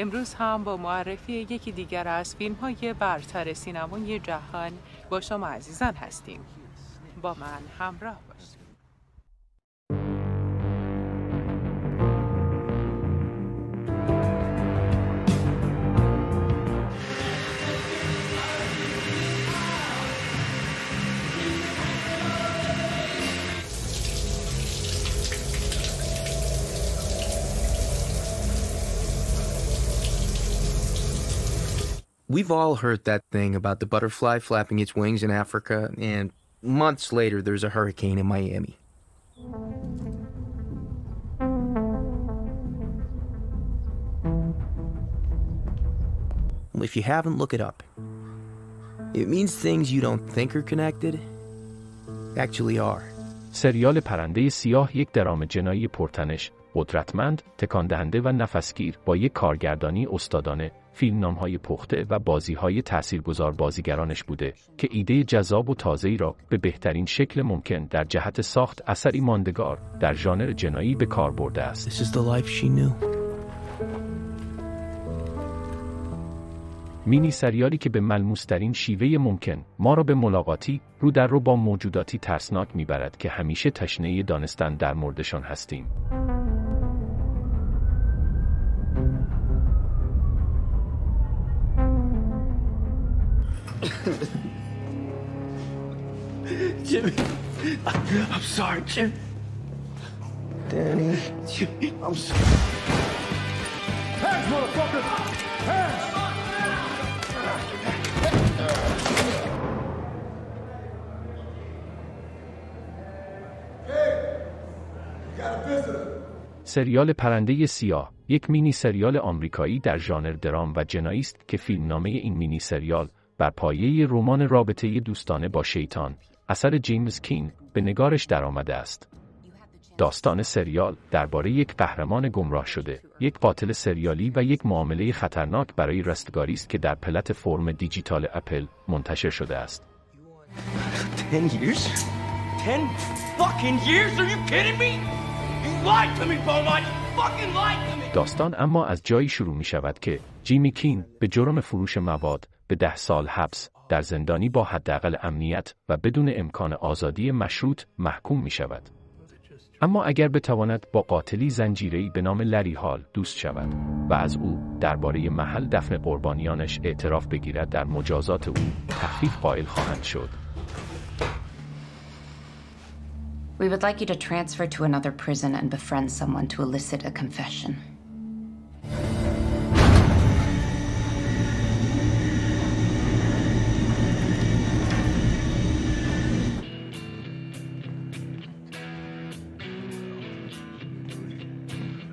امروز هم با معرفی یکی دیگر از فیلم های برتر سینمای جهان با شما عزیزان هستیم. با من همراه باشید. We've all heard that thing about the butterfly flapping its wings in Africa, and months later, there's a hurricane in Miami. Well, if you haven't, look it up. It means things you don't think are connected actually are. سریال پرنده سیاه یک درام جنایی پرتنش، قدرتمند، تکان دهنده و نفسگیر با یک کارگردانی استادانه، فیلمنامهای پخته و بازیهای تاثیرگذار بازیگرانش بوده که ایده جذاب و تازه‌ای را به بهترین شکل ممکن در جهت ساخت اثری ماندگار در ژانر جنایی به کار برده است. This is the life she knew. مینی سریالی که به ملموسترین شیوه ممکن ما را به ملاقاتی رو در رو با موجوداتی ترسناک می‌برد که همیشه تشنه دانستن در موردشان هستیم. Jimmy, I'm sorry, Jim. Danny, Jimmy, I'm sorry. سریال پرنده سیاه یک مینی سریال آمریکایی در ژانر درام و جنایی است که فیلمنامه این مینی سریال بر پایه رمان رابطه دوستانه با شیطان اثر جیمز کین به نگارش درآمده است. داستان سریال درباره یک قهرمان گمراه شده، یک قاتل سریالی و یک معامله خطرناک برای رستگاری است که در پلتفرم دیجیتال اپل منتشر شده است. Ten years? Ten fucking years? Are you kidding me? You lied to me, Beaumont! You fucking lied to me! داستان اما از جایی شروع می شود که جیمی کین به جرم فروش مواد به ده سال حبس در زندانی با حداقل امنیت و بدون امکان آزادی مشروط محکوم می شود. اما اگر بتواند با قاتلی زنجیره‌ای به نام لری هال دوست شود و از او درباره محل دفن قربانیانش اعتراف بگیرد در مجازات او تخفیف قائل خواهند شد. We would like you to transfer to another prison and befriend someone to elicit a confession.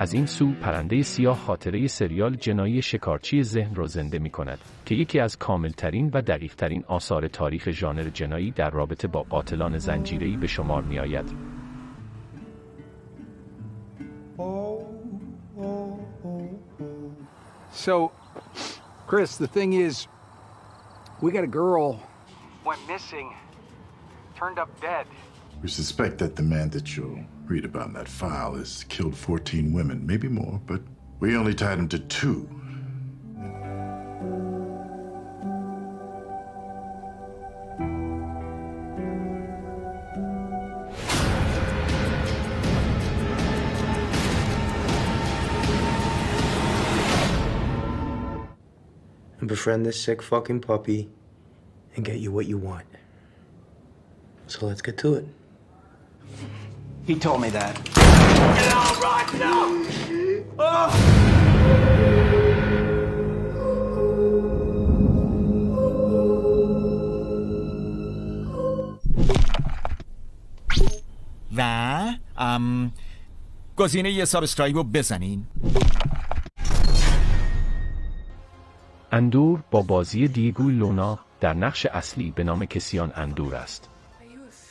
از این سو پرنده سیاه خاطره سریال جنایی شکارچی ذهن را زنده می کند که یکی از کاملترین و دقیقترین آثار تاریخ ژانر جنایی در رابطه با قاتلان زنجیره‌ای به شمار می آید. So, Chris, the thing is, we got a girl went missing, turned up dead. We suspect that the man that you'll read about in that file has killed 14 women, maybe more, but we only tied him to two. And befriend this sick fucking puppy and get you what you want. So let's get to it. He told me that. All right, no! و ام گزینه یه سابسکرایب رو بزنین اندور با بازی دیگو لونا در نقش اصلی به نام کسیان اندور است.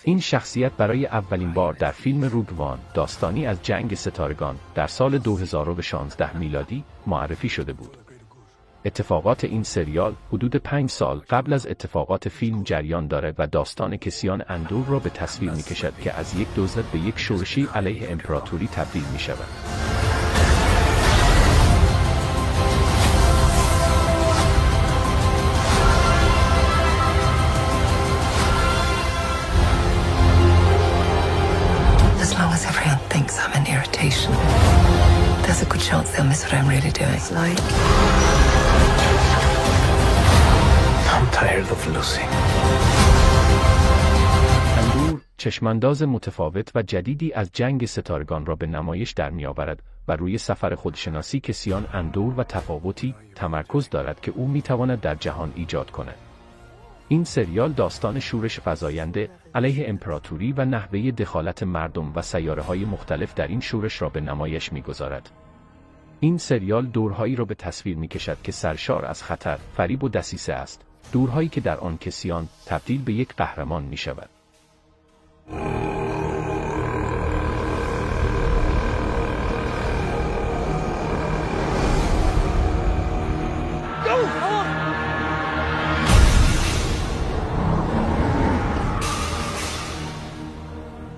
این شخصیت برای اولین بار در فیلم روگوان داستانی از جنگ ستارگان در سال 2016 میلادی معرفی شده بود. اتفاقات این سریال حدود پنج سال قبل از اتفاقات فیلم جریان دارد و داستان کسیان اندور را به تصویر می کشد که از یک دزد به یک شورشی علیه امپراتوری تبدیل می شود. They'll miss what I'm really doing. It's like I'm tired of losing. اندور چشمانداز متفاوت و جدیدی از جنگ ستارگان را به نمایش در می آورد و روی سفر خودشناسی کسیان اندور و تفاوتی تمرکز دارد که او می تواند در جهان ایجاد کند. این سریال داستان شورش فزاینده علیه امپراتوری و نحوه دخالت مردم و سیاره های مختلف در این شورش را به نمایش می‌گذارد. این سریال دورهایی را به تصویر می کشد که سرشار از خطر، فریب و دسیسه است. دورهایی که در آن کسیان تبدیل به یک قهرمان می شود.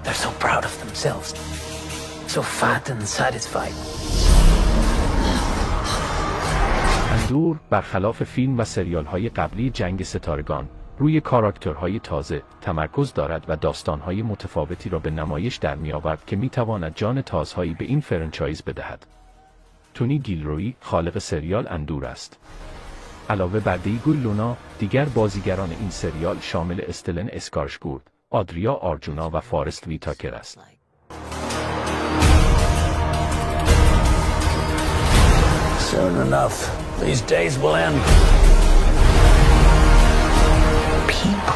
They're so proud of themselves. So fat and satisfied. اندور برخلاف فیلم و سریال های قبلی جنگ ستارگان روی کاراکترهای تازه تمرکز دارد و داستانهای متفاوتی را به نمایش در می آورد که می تواند جان تازه‌ای به این franchise بدهد. تونی گیلروی خالق سریال اندور است. علاوه بر دیگو لونا دیگر بازیگران این سریال شامل استلن اسکارشگورد، آدریا آرجونا و فارست ویتاکر است. Soon enough, these days will end. People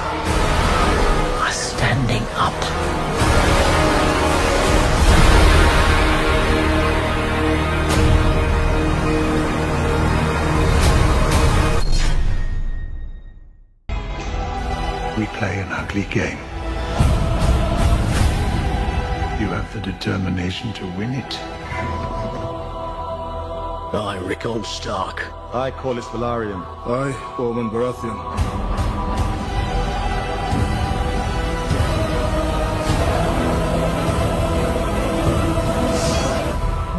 are standing up. We play an ugly game. You have the determination to win it. I, Rickon Stark. I, Corlys Velaryon. I, Ormond Baratheon.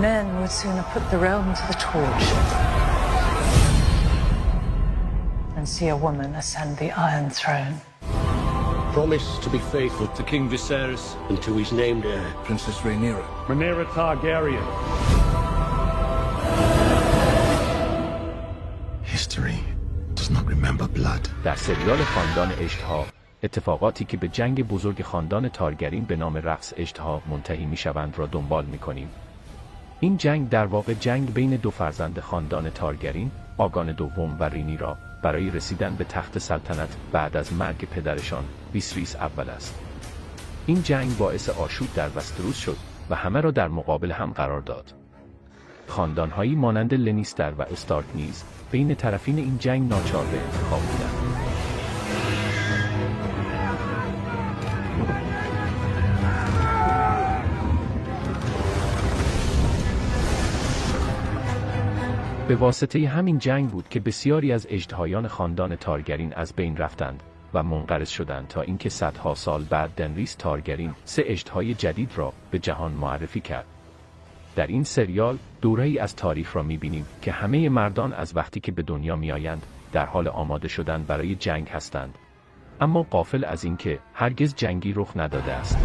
men would sooner put the realm to the torch than see a woman ascend the Iron Throne. Promise to be faithful to King Viserys and to his named heir, Princess Rhaenyra. Rhaenyra Targaryen. در سریال خاندان اشتها اتفاقاتی که به جنگ بزرگ خاندان تارگرین به نام رقص اشتها منتهی می شوند را دنبال می کنیم. این جنگ در واقع جنگ بین دو فرزند خاندان تارگرین، آگان دوم و رینی را برای رسیدن به تخت سلطنت بعد از مرگ پدرشان ویسریس اول است. این جنگ باعث آشوب در وستروس شد و همه را در مقابل هم قرار داد. خاندانهایی مانند لنیستر و استارک نیز بین طرفین این جنگ ناچار به انتخاب بودند. به واسطه همین جنگ بود که بسیاری از اژدهایان خاندان تارگرین از بین رفتند و منقرض شدند تا اینکه صدها سال بعد دنریس تارگرین سه اژدهای جدید را به جهان معرفی کرد. در این سریال دوره‌ای از تاریخ را می‌بینیم که همه مردان از وقتی که به دنیا می‌آیند در حال آماده شدن برای جنگ هستند. اما قافل از اینکه هرگز جنگی رخ نداده است.